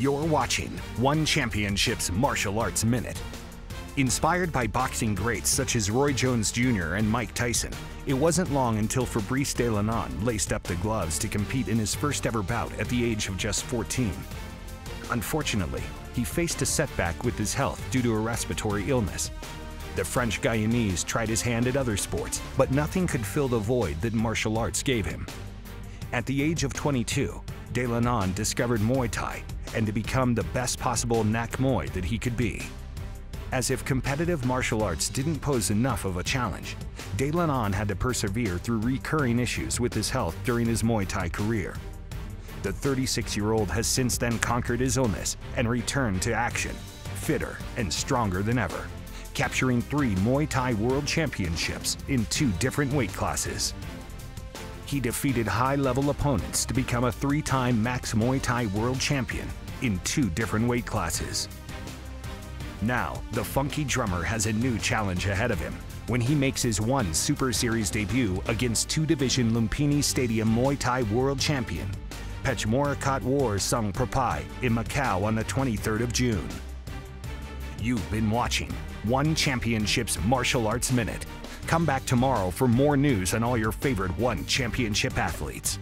You're watching One Championship's Martial Arts Minute. Inspired by boxing greats such as Roy Jones Jr. and Mike Tyson, it wasn't long until Fabrice Delannon laced up the gloves to compete in his first ever bout at the age of just 14. Unfortunately, he faced a setback with his health due to a respiratory illness. The French Guyanese tried his hand at other sports, but nothing could fill the void that martial arts gave him. At the age of 22, Delannon discovered Muay Thai and to become the best possible Nak Muay that he could be. As if competitive martial arts didn't pose enough of a challenge, Delannon had to persevere through recurring issues with his health during his Muay Thai career. The 36-year-old has since then conquered his illness and returned to action, fitter and stronger than ever, capturing three Muay Thai World Championships in two different weight classes. He defeated high-level opponents to become a three-time Max Muay Thai World Champion in two different weight classes. Now, the funky drummer has a new challenge ahead of him when he makes his one Super Series debut against two-division Lumpinee Stadium Muay Thai World Champion, Petchmorrakot War Sung Prapai in Macau on the 23rd of June. You've been watching One Championship's Martial Arts Minute. Come back tomorrow for more news on all your favorite One Championship athletes.